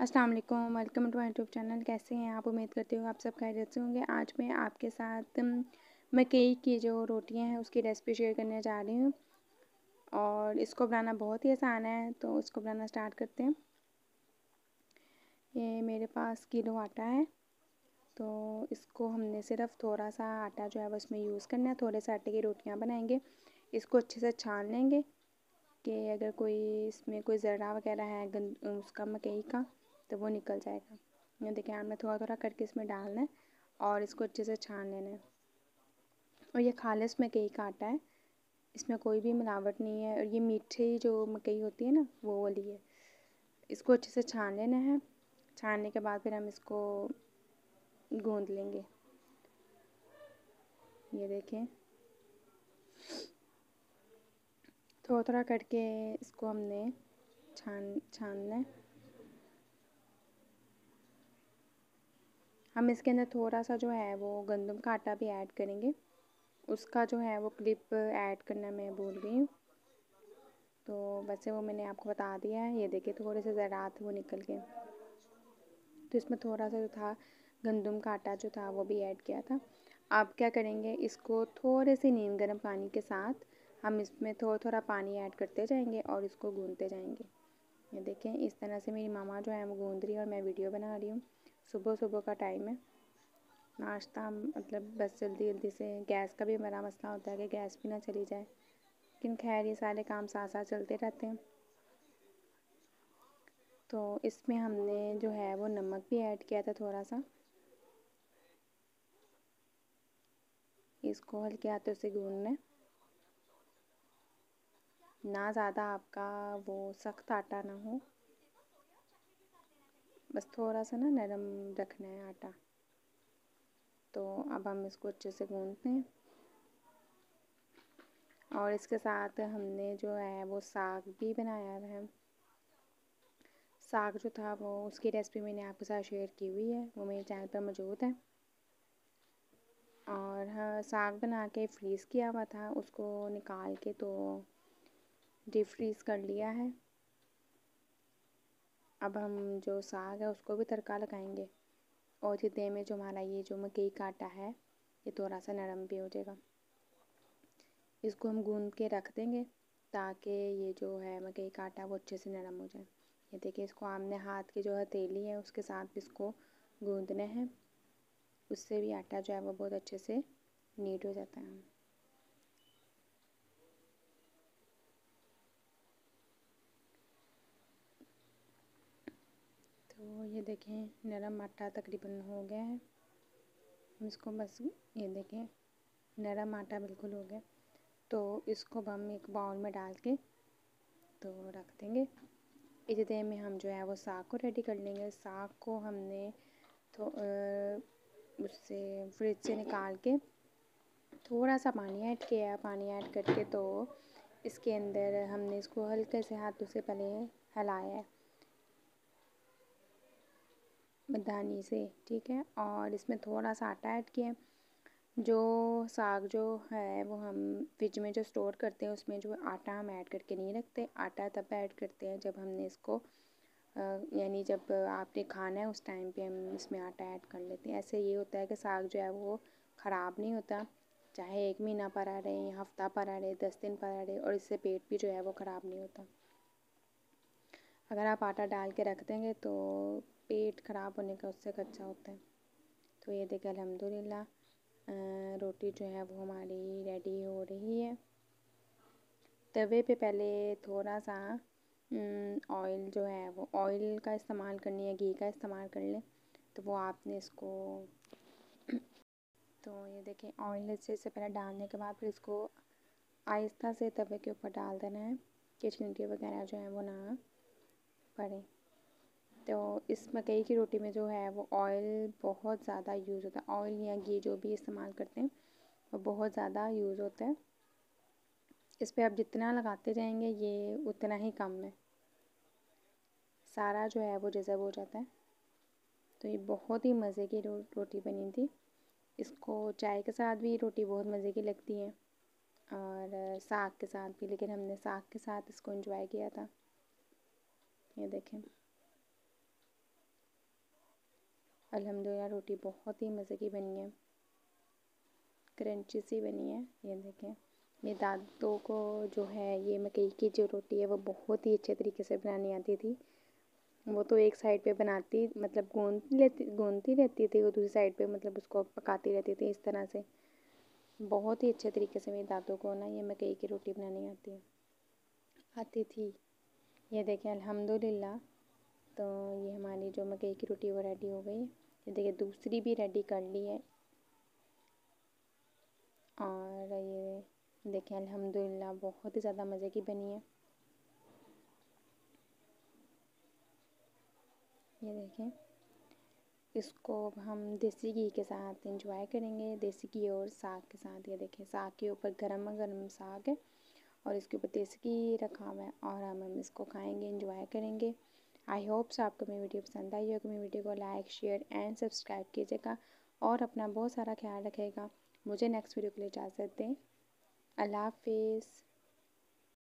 अस्सलाम वालेकुम to my YouTube channel. कैसे हैं आप? उम्मीद करती हूँ आप सब खैरियत से होंगे। आज मैं आपके साथ मकई की जो रोटियाँ हैं उसकी रेसिपी शेयर करने जा रही हूँ और इसको बनाना बहुत ही आसान है तो इसको बनाना स्टार्ट करते हैं। ये मेरे पास किलो आटा है तो इसको हमने सिर्फ़ थोड़ा सा आटा जो है वो इसमें यूज़ करना है। थोड़े से आटे की रोटियाँ बनाएँगे, इसको अच्छे से छान लेंगे कि अगर कोई इसमें कोई ज़रा वगैरह है उसका मकई का तो वो निकल जाएगा। ये देखिए आपने थोड़ा थोड़ा करके इसमें डालना है और इसको अच्छे से छान लेना है। और ये खालिश मकई का आटा है। इसमें कोई भी मिलावट नहीं है। और ये मीठी जो मकई होती है ना, वो वाली है। इसको अच्छे से छान लेना है। छानने के बाद फिर हम इसको गूंद लेंगे। ये देखें थोड़ा थोड़ा करके इसको हमने छान, छानना है। हम इसके अंदर थोड़ा सा जो है वो गंदम का आटा भी ऐड करेंगे। उसका जो है वो क्लिप ऐड करना मैं भूल गई हूँ। तो वैसे वो मैंने आपको बता दिया है। ये देखिए थोड़े से ज़रात वो निकल गए। तो इसमें थोड़ा सा जो था, गंदम का आटा जो था वो भी ऐड किया था। अब क्या करेंगे, इसको थोड़े से नीम गर्म पानी के साथ हम इसमें थोड़ा थोड़ा पानी ऐड करते जाएँगे और इसको गूंदते जाएँगे। ये देखें इस तरह से मेरी मामा जो है वो गूंद रही है और मैं वीडियो बना रही हूँ। सुबह सुबह का टाइम है। नाश्ता मतलब बस जल्दी जल्दी से, गैस का भी बड़ा मसला होता है कि गैस भी ना चली जाए। लेकिन खैर, ये सारे काम साथ साथ चलते रहते हैं। तो इसमें हमने जो है, वो नमक भी ऐड किया था थोड़ा सा इसको हल्के हाथों से गूंदना। ना ज़्यादा आपका वो सख्त आटा ना हो। बस थोड़ा सा ना नरम रखना है आटा। तो अब हम इसको अच्छे से गूंदते हैं। और इसके साथ हमने जो है वो साग भी बनाया है। साग जो था वो उसकी रेसिपी मैंने आपके साथ शेयर की हुई है, वो मेरे चैनल पर मौजूद है। और हाँ साग बना के फ्रीज़ किया हुआ था, उसको निकाल के तो डीप फ्रीज़ कर लिया है। अब हम जो साग है उसको भी तड़का लगाएँगे। और जितने में जो हमारा ये जो मकई का आटा है, ये थोड़ा सा नरम भी हो जाएगा। इसको हम गूंद के रख देंगे ताकि ये जो है मकई का आटा वो अच्छे से नरम हो जाए। ये देखिए, इसको आमने हाथ की जो हथेली है, उसके साथ भी इसको गूंदने हैं। उससे भी आटा जो है वो बहुत अच्छे से नीट हो जाता है। तो ये देखें, नरम आटा तकरीबन हो गया है। हम इसको बस ये देखें, नरम आटा बिल्कुल हो गया। तो इसको हम एक बाउल में डाल के तो रख देंगे। इसी देर में हम जो है वो साग को रेडी कर लेंगे। साग को हमने तो उससे फ्रिज से निकाल के थोड़ा सा पानी ऐड किया पानी ऐड करके तो इसके अंदर हमने इसको हल्के से हाथों से पहले हिलाया है। दानी से, ठीक है? और इसमें थोड़ा सा आटा ऐड किया जो साग जो है, वो हम फ्रिज में जो स्टोर करते हैं, उसमें जो आटा हम ऐड करके नहीं रखते। आटा तब ऐड करते हैं जब हमने इसको यानी जब आपने खाना है, उस टाइम पे हम इसमें आटा ऐड कर लेते हैं। ऐसे ये होता है कि साग जो है, वो ख़राब नहीं होता। चाहे एक महीना पर आ रहे या हफ़्ता पर आ रहे दस दिन पर आ रहे और इससे पेट भी जो है, वो ख़राब नहीं होता। अगर आप आटा डाल के रख देंगे तो पेट ख़राब होने का उससे अच्छा होता है। तो ये देखिए अलहमदिल्ला रोटी जो है वो हमारी रेडी हो रही है। तवे पे पहले थोड़ा सा ऑयल जो है वो ऑयल का इस्तेमाल करनी है, घी का इस्तेमाल कर लें तो वो आपने इसको तो ये देखें ऑयल अच्छे से पहले डालने के बाद फिर इसको आहिस्ता से तवे के ऊपर डाल देना है। कि छिलके वगैरह जो है वो ना पड़े। तो इस मकई की रोटी में जो है वो ऑयल बहुत ज़्यादा यूज़ होता है। ऑयल या घी जो भी इस्तेमाल करते हैं वो बहुत ज़्यादा यूज़ होता है। इस पर आप जितना लगाते जाएँगे ये उतना ही कम है। सारा जो है वो रिज़र्व हो जाता है। तो ये बहुत ही मज़े की रो, रोटी बनी थी। इसको चाय के साथ भी रोटी बहुत मज़े की लगती है और साग के साथ भी लेकिन हमने साग के साथ इसको एंजॉय किया था। ये देखें। अल्हम्दुलिल्लाह, रोटी बहुत ही मज़े की बनी है। क्रंची सी बनी है, ये देखें। मेरे दादों को जो है, ये मकई की जो रोटी है, वो बहुत ही अच्छे तरीके से बनानी आती थी। वो तो एक साइड पे बनाती मतलब गूंद लेती गूंदती रहती थी, वो दूसरी साइड पे मतलब उसको पकाती रहती थी, इस तरह से। बहुत ही अच्छे तरीके से मेरी दादों को ना ये मकई की रोटी बनानी आती है। आती थी। ये देखें, अल्हम्दुलिल्लाह तो ये हमारी जो मकई की रोटी वो रेडी हो गई। ये देखिए, दूसरी भी रेडी कर ली है। और ये देखें अल्हम्दुलिल्लाह, बहुत ही ज़्यादा मज़े की बनी है। ये देखें इसको हम देसी घी के साथ इंजॉय करेंगे। देसी घी और साग के साथ। ये देखें साग के ऊपर गरम गरम साग है और इसके ऊपर देसी घी रखा हुआ है और हम हम इसको खाएँगे इंजॉय करेंगे। आई होप्स आपको मेरी वीडियो पसंद आई होगी। मेरी वीडियो को लाइक शेयर एंड सब्सक्राइब कीजिएगा और अपना बहुत सारा ख्याल रखेगा मुझे नेक्स्ट वीडियो के लिए इजाज़त दें। अल्लाह हाफिज़।